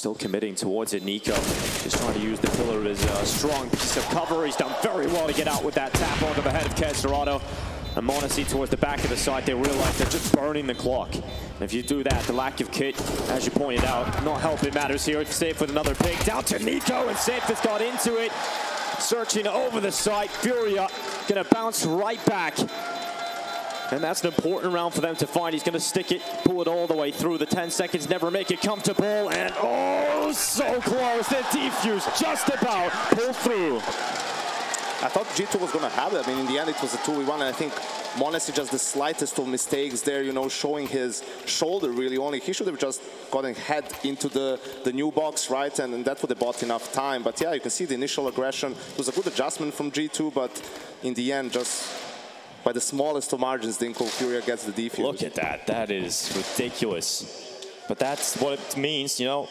Still committing towards it, NiKo. Just trying to use the pillar as a uh, strong piece of cover. He's done very well to get out with that tap onto the head of KSCERATO. And m0NESY towards the back of the side, they realize they're just burning the clock. And if you do that, the lack of kit, as you pointed out, not helping matters here. saffee with another pick. Down to NiKo, and saffee has got into it. Searching over the side. Furia gonna bounce right back. And that's an important round for them to find. He's going to stick it, pull it all the way through. The 10 seconds never make it comfortable. And oh, so close. The defuse just about pulled through. I thought G2 was going to have it. I mean, in the end, it was a 2v1. And I think m0NESY just the slightest of mistakes there, you know, showing his shoulder really only. He should have just gotten head into the, the new box, right? And, and that would have bought enough time. But yeah, you can see the initial aggression. It was a good adjustment from G2, but in the end, just by the smallest of margins, Dinko Furia gets the defuse. Look at that. That is ridiculous. But that's what it means, you know.